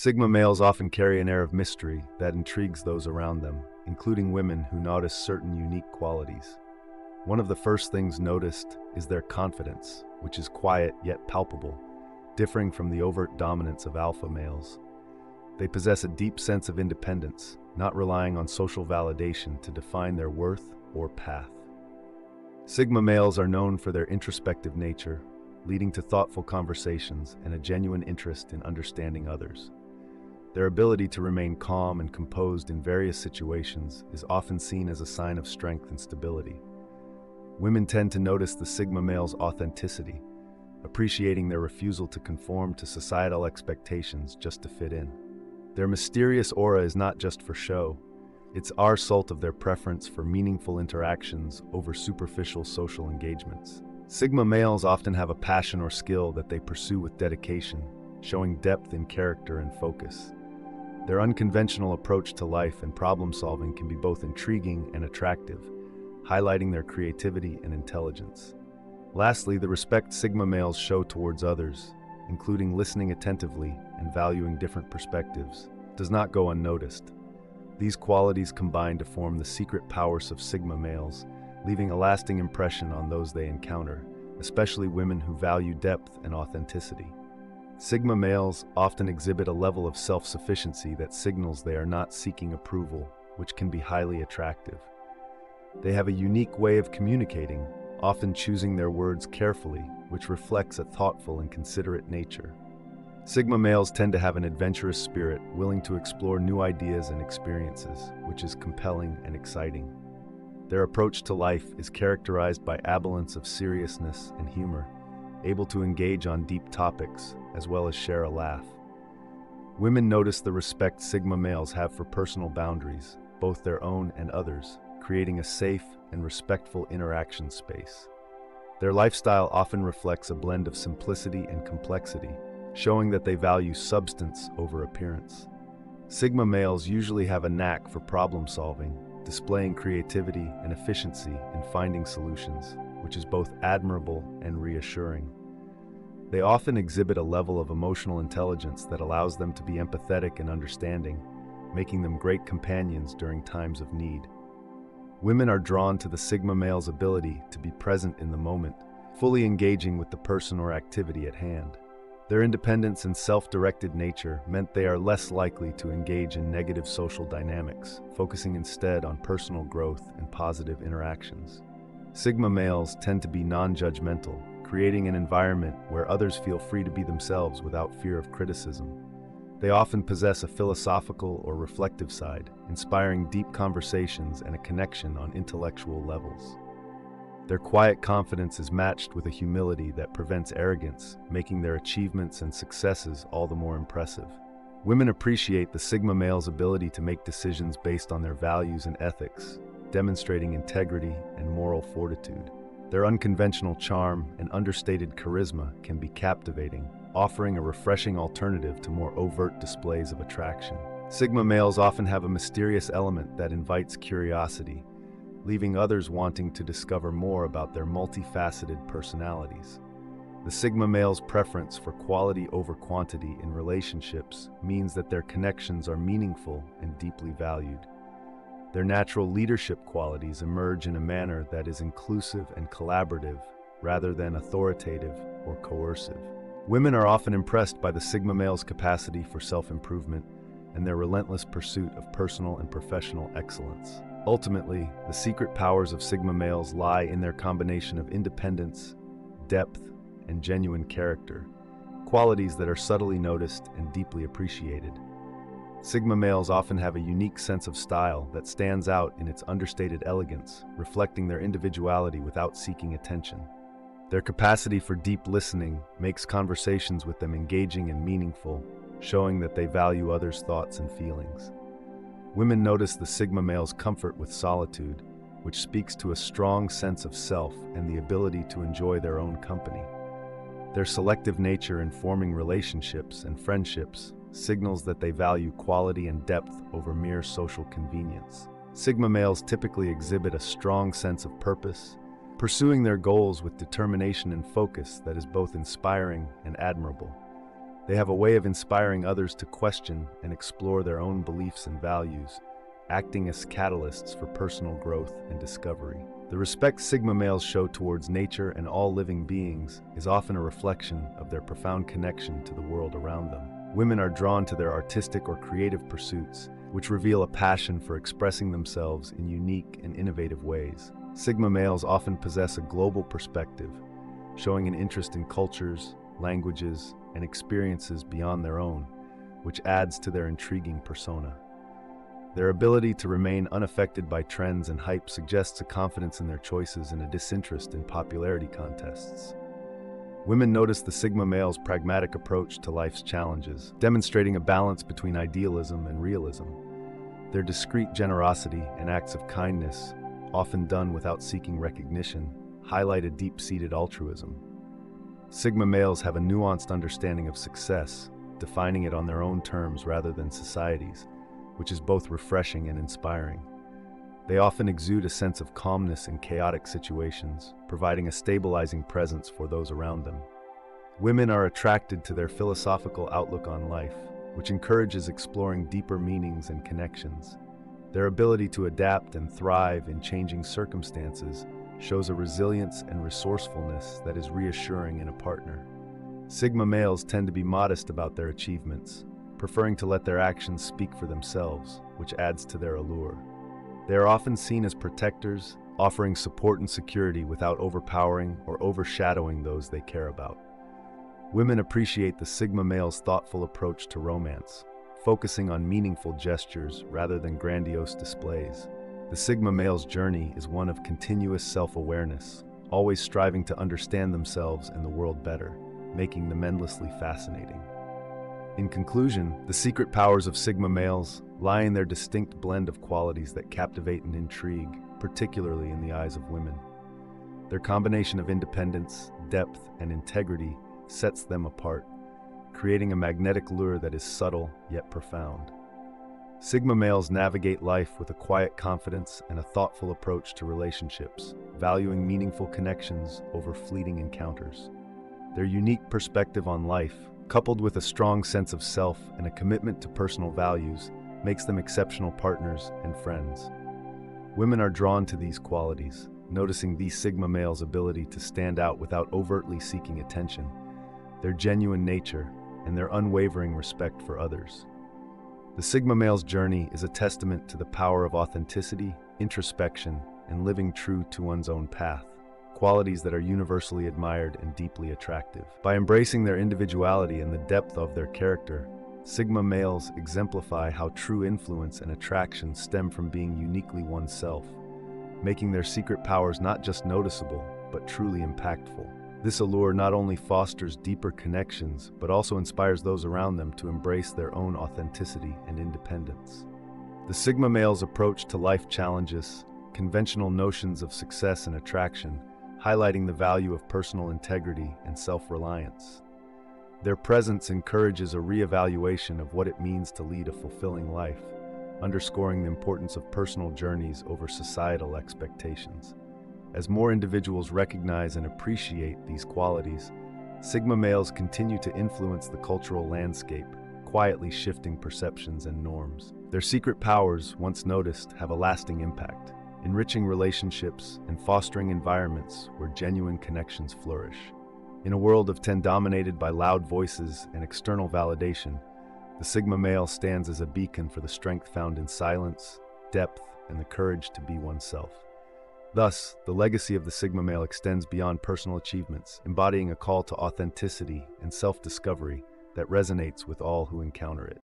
Sigma males often carry an air of mystery that intrigues those around them, including women who notice certain unique qualities. One of the first things noticed is their confidence, which is quiet yet palpable, differing from the overt dominance of alpha males. They possess a deep sense of independence, not relying on social validation to define their worth or path. Sigma males are known for their introspective nature, leading to thoughtful conversations and a genuine interest in understanding others. Their ability to remain calm and composed in various situations is often seen as a sign of strength and stability. Women tend to notice the Sigma male's authenticity, appreciating their refusal to conform to societal expectations just to fit in. Their mysterious aura is not just for show, it's our salt of their preference for meaningful interactions over superficial social engagements. Sigma males often have a passion or skill that they pursue with dedication, showing depth in character and focus. Their unconventional approach to life and problem solving can be both intriguing and attractive, highlighting their creativity and intelligence. Lastly, the respect Sigma males show towards others, including listening attentively and valuing different perspectives, does not go unnoticed. These qualities combine to form the secret powers of Sigma males, leaving a lasting impression on those they encounter, especially women who value depth and authenticity. Sigma males often exhibit a level of self-sufficiency that signals they are not seeking approval, which can be highly attractive. They have a unique way of communicating, often choosing their words carefully, which reflects a thoughtful and considerate nature. Sigma males tend to have an adventurous spirit, willing to explore new ideas and experiences, which is compelling and exciting. Their approach to life is characterized by absence of seriousness and humor, able to engage on deep topics, as well as share a laugh. Women notice the respect Sigma males have for personal boundaries, both their own and others, creating a safe and respectful interaction space. Their lifestyle often reflects a blend of simplicity and complexity, showing that they value substance over appearance. Sigma males usually have a knack for problem solving, displaying creativity and efficiency in finding solutions, which is both admirable and reassuring. They often exhibit a level of emotional intelligence that allows them to be empathetic and understanding, making them great companions during times of need. Women are drawn to the Sigma male's ability to be present in the moment, fully engaging with the person or activity at hand. Their independence and self-directed nature meant they are less likely to engage in negative social dynamics, focusing instead on personal growth and positive interactions. Sigma males tend to be non-judgmental, creating an environment where others feel free to be themselves without fear of criticism. They often possess a philosophical or reflective side, inspiring deep conversations and a connection on intellectual levels. Their quiet confidence is matched with a humility that prevents arrogance, making their achievements and successes all the more impressive. Women appreciate the Sigma male's ability to make decisions based on their values and ethics, demonstrating integrity and moral fortitude. Their unconventional charm and understated charisma can be captivating, offering a refreshing alternative to more overt displays of attraction. Sigma males often have a mysterious element that invites curiosity, leaving others wanting to discover more about their multifaceted personalities. The Sigma male's preference for quality over quantity in relationships means that their connections are meaningful and deeply valued. Their natural leadership qualities emerge in a manner that is inclusive and collaborative rather than authoritative or coercive. Women are often impressed by the Sigma male's capacity for self-improvement and their relentless pursuit of personal and professional excellence. Ultimately, the secret powers of Sigma males lie in their combination of independence, depth, and genuine character, qualities that are subtly noticed and deeply appreciated. Sigma males often have a unique sense of style that stands out in its understated elegance, reflecting their individuality without seeking attention. Their capacity for deep listening makes conversations with them engaging and meaningful, showing that they value others' thoughts and feelings. Women notice the Sigma male's comfort with solitude, which speaks to a strong sense of self and the ability to enjoy their own company. Their selective nature in forming relationships and friendships signals that they value quality and depth over mere social convenience. Sigma males typically exhibit a strong sense of purpose, pursuing their goals with determination and focus that is both inspiring and admirable. They have a way of inspiring others to question and explore their own beliefs and values, acting as catalysts for personal growth and discovery. The respect Sigma males show towards nature and all living beings is often a reflection of their profound connection to the world around them. Women are drawn to their artistic or creative pursuits, which reveal a passion for expressing themselves in unique and innovative ways. Sigma males often possess a global perspective, showing an interest in cultures, languages, and experiences beyond their own, which adds to their intriguing persona. Their ability to remain unaffected by trends and hype suggests a confidence in their choices and a disinterest in popularity contests. Women notice the Sigma male's pragmatic approach to life's challenges, demonstrating a balance between idealism and realism. Their discreet generosity and acts of kindness, often done without seeking recognition, highlight a deep-seated altruism. Sigma males have a nuanced understanding of success, defining it on their own terms rather than society's, which is both refreshing and inspiring. They often exude a sense of calmness in chaotic situations, providing a stabilizing presence for those around them. Women are attracted to their philosophical outlook on life, which encourages exploring deeper meanings and connections. Their ability to adapt and thrive in changing circumstances shows a resilience and resourcefulness that is reassuring in a partner. Sigma males tend to be modest about their achievements, preferring to let their actions speak for themselves, which adds to their allure. They are often seen as protectors, offering support and security without overpowering or overshadowing those they care about. Women appreciate the Sigma male's thoughtful approach to romance, focusing on meaningful gestures rather than grandiose displays. The Sigma male's journey is one of continuous self-awareness, always striving to understand themselves and the world better, making them endlessly fascinating. In conclusion, the secret powers of Sigma males lie in their distinct blend of qualities that captivate and intrigue, particularly in the eyes of women. Their combination of independence, depth, and integrity sets them apart, creating a magnetic lure that is subtle yet profound. Sigma males navigate life with a quiet confidence and a thoughtful approach to relationships, valuing meaningful connections over fleeting encounters. Their unique perspective on life, coupled with a strong sense of self and a commitment to personal values, makes them exceptional partners and friends. Women are drawn to these qualities, noticing these Sigma males' ability to stand out without overtly seeking attention, their genuine nature, and their unwavering respect for others. The Sigma male's journey is a testament to the power of authenticity, introspection, and living true to one's own path, qualities that are universally admired and deeply attractive. By embracing their individuality and the depth of their character, Sigma males exemplify how true influence and attraction stem from being uniquely oneself, making their secret powers not just noticeable, but truly impactful. This allure not only fosters deeper connections, but also inspires those around them to embrace their own authenticity and independence. The Sigma male's approach to life challenges conventional notions of success and attraction, highlighting the value of personal integrity and self-reliance. Their presence encourages a reevaluation of what it means to lead a fulfilling life, underscoring the importance of personal journeys over societal expectations. As more individuals recognize and appreciate these qualities, Sigma males continue to influence the cultural landscape, quietly shifting perceptions and norms. Their secret powers, once noticed, have a lasting impact, enriching relationships and fostering environments where genuine connections flourish. In a world of 10 dominated by loud voices and external validation, the Sigma male stands as a beacon for the strength found in silence, depth, and the courage to be oneself. Thus, the legacy of the Sigma male extends beyond personal achievements, embodying a call to authenticity and self-discovery that resonates with all who encounter it.